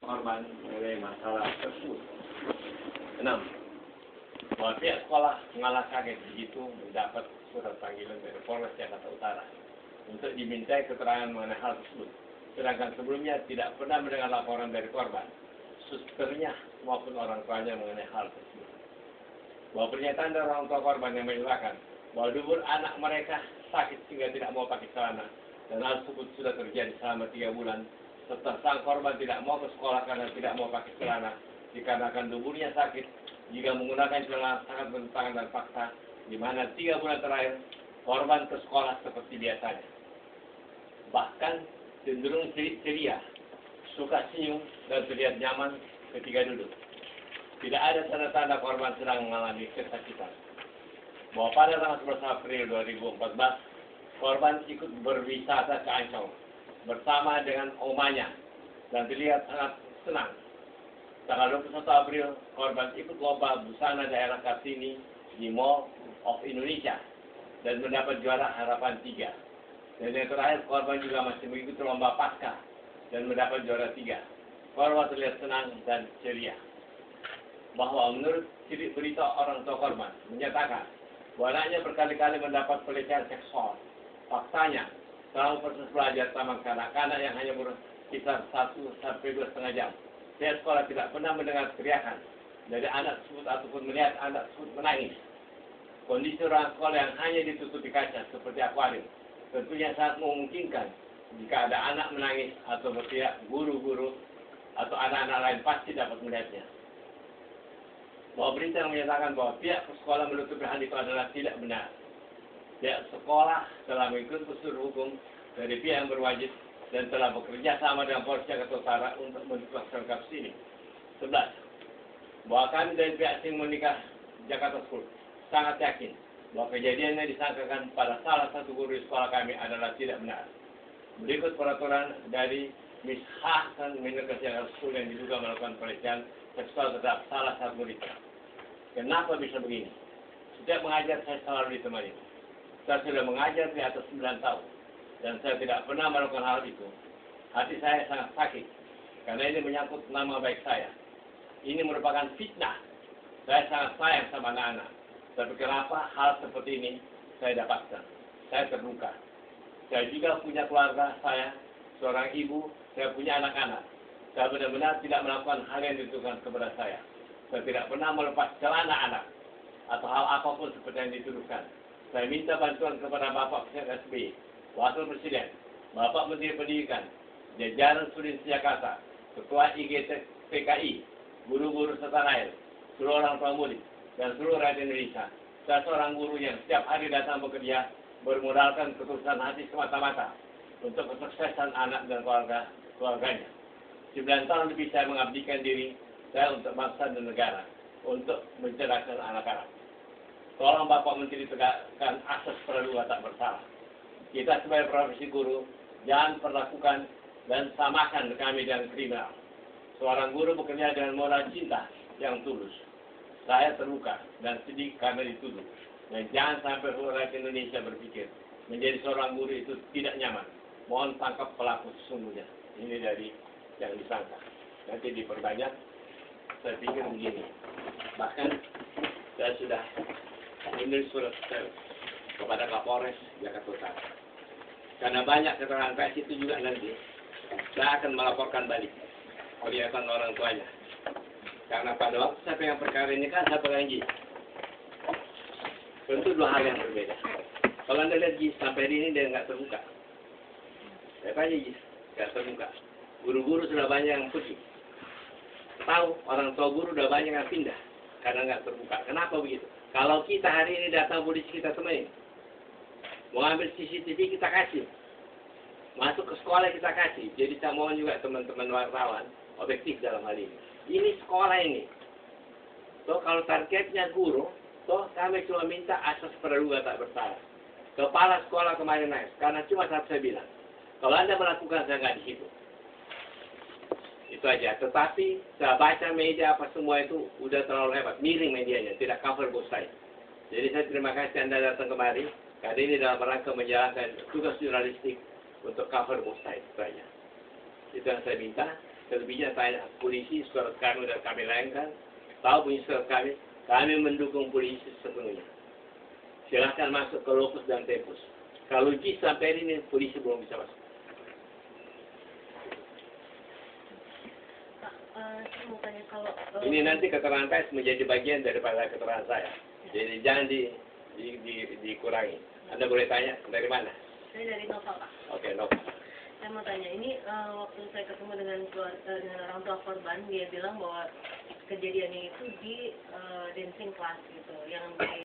korban mengenai masalah tersebut. Enam, bahwa sekolah mengalah kaget begitu mendapat surat panggilan dari Polres Jakarta Utara untuk dimintai keterangan mengenai hal tersebut. Sedangkan sebelumnya tidak pernah mendengar laporan dari korban, susternya maupun orang tuanya mengenai hal tersebut. Bahwa pernyataan dari orang tua korban yang menyatakan bahwa dubur anak mereka sakit sehingga tidak mau pakai celana dan hal tersebut sudah terjadi selama tiga bulan serta sang korban tidak mau ke sekolah karena tidak mau pakai celana. Dikarenakan duburnya sakit jika menggunakan celana sangat bertentangan dan fakta di mana tiga bulan terakhir korban ke sekolah seperti biasanya. Bahkan cenderung ceria suka senyum dan terlihat nyaman ketika duduk. Tidak ada tanda-tanda korban sedang mengalami kesakitan. Bahwa pada tanggal 11 April 2014 korban ikut berwisata ke Ancol bersama dengan omanya dan terlihat sangat senang. Tanggal 21 April, korban ikut lomba busana daerah Kartini di Mall of Indonesia dan mendapat juara harapan tiga. Dan yang terakhir, korban juga masih mengikuti lomba pasca dan mendapat juara tiga. Korban terlihat senang dan ceria. Bahwa menurut berita orang tua korban menyatakan anaknya berkali-kali mendapat pelecehan seksual. Faktanya, selama proses belajar taman kanak-kanak yang hanya berkisar 1 sampai dua setengah jam. Pihak sekolah tidak pernah mendengar teriakan dari anak tersebut ataupun melihat anak tersebut menangis. Kondisi orang sekolah yang hanya ditutupi kaca seperti akuarium tentunya sangat memungkinkan jika ada anak menangis atau berteriak guru-guru atau anak-anak lain pasti dapat melihatnya. Bahwa berita yang menyatakan bahwa pihak sekolah menutupi hal itu adalah tidak benar. Pihak sekolah telah mengikuti prosedur hukum dari pihak yang berwajib dan telah bekerja sama dengan Polres Jakarta Utara untuk menuntaskan kasus ini. 11. Bahwa kami dari pihak sing menikah Jakarta School sangat yakin bahwa kejadian yang disangkakan pada salah satu guru di sekolah kami adalah tidak benar. Berikut peraturan dari Miss Hasan Menikah Jakarta School yang diduga melakukan pelecehan seksual terhadap salah satu muridnya. Kenapa bisa begini? Setiap mengajar saya selalu ditemani. Saya sudah mengajar di atas 9 tahun dan saya tidak pernah melakukan hal itu. Hati saya sangat sakit karena ini menyangkut nama baik saya. Ini merupakan fitnah. Saya sangat sayang sama anak-anak. Tapi kenapa hal seperti ini saya dapatkan? Saya terluka. Saya juga punya keluarga saya, seorang ibu, saya punya anak-anak. Saya benar-benar tidak melakukan hal yang dituduhkan kepada saya. Saya tidak pernah melepas celana anak atau hal apa pun seperti yang dituduhkan. Saya minta bantuan kepada Bapak Presiden SBY Wakil Presiden, Bapak Menteri Pendidikan, jajaran Sudin Jakarta, Ketua IGT PKI, guru-guru setanah seluruh orang tua murid, dan seluruh rakyat Indonesia. Saya seorang guru yang setiap hari datang bekerja, bermodalkan ketulusan hati semata-mata untuk kesuksesan anak dan keluarga keluarganya. Sembilan tahun lebih saya mengabdikan diri saya untuk bangsa dan negara, untuk mencerdaskan anak-anak. Tolong Bapak Menteri tegakkan asas praduga tak bersalah kita sebagai profesi guru jangan perlakukan dan samakan kami dengan kriminal. Seorang guru bekerja dengan moral cinta yang tulus. Saya terluka dan sedih karena dituduh. Dan jangan sampai rakyat Indonesia berpikir menjadi seorang guru itu tidak nyaman. Mohon tangkap pelaku sesungguhnya. Ini dari yang disangka. Nanti diperbanyak. Saya pikir begini. Bahkan saya sudah menulis surat kepada Kapolres Jakarta Utara. Karena banyak keterangan pers itu juga nanti saya akan melaporkan balik kelihatan orang tuanya. Karena pada waktu saya pegang perkara ini kan saya pegang Ji. Tentu dua hal yang berbeda. Kalau anda lihat Ji, sampai ini dia nggak terbuka. Saya tanya Ji, nggak terbuka. Guru-guru sudah banyak yang pergi. Tahu orang tua guru sudah banyak yang pindah karena nggak terbuka. Kenapa begitu? Kalau kita hari ini datang polisi kita temuin, Mau ambil CCTV kita kasih. Masuk ke sekolah kita kasih. Jadi saya mohon juga teman-teman wartawan objektif dalam hal ini. Ini sekolah ini. Toh kalau targetnya guru, toh kami cuma minta asas praduga tak bersalah. Kepala sekolah kemarin naik, karena cuma satu saya bilang. Kalau Anda melakukan, saya nggak di situ. Itu aja. Tetapi saya baca media apa semua itu udah terlalu hebat. Miring medianya, tidak cover both side. Jadi saya terima kasih Anda datang kemari. Karena ini dalam rangka menjalankan tugas jurnalistik untuk cover mustahil saja. Itu yang saya minta. selebihnya tanya polisi surat kami dan kami layankan, tahu punya surat kami, kami mendukung polisi sepenuhnya. Silahkan masuk ke Lokus dan Tempus. Kalau JIS sampai ini polisi belum bisa masuk. Eh, saya tanya kalau eh, Ini nanti keterangan pers menjadi bagian daripada keterangan saya. Jadi jangan di, di, di, dikurangi. Anda boleh tanya dari mana? saya dari Nova Pak. Oke, no. Saya mau tanya, ini eh, waktu saya ketemu dengan keluarga dengan orang tua korban, dia bilang bahwa kejadiannya itu di eh, dancing class gitu, yang di